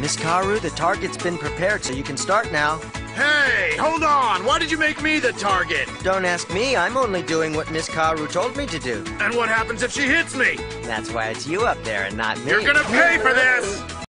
Miss Kaoru, the target's been prepared, so you can start now. Hey, hold on! Why did you make me the target? Don't ask me, I'm only doing what Miss Kaoru told me to do. And what happens if she hits me? That's why it's you up there and not me. You're gonna pay for this!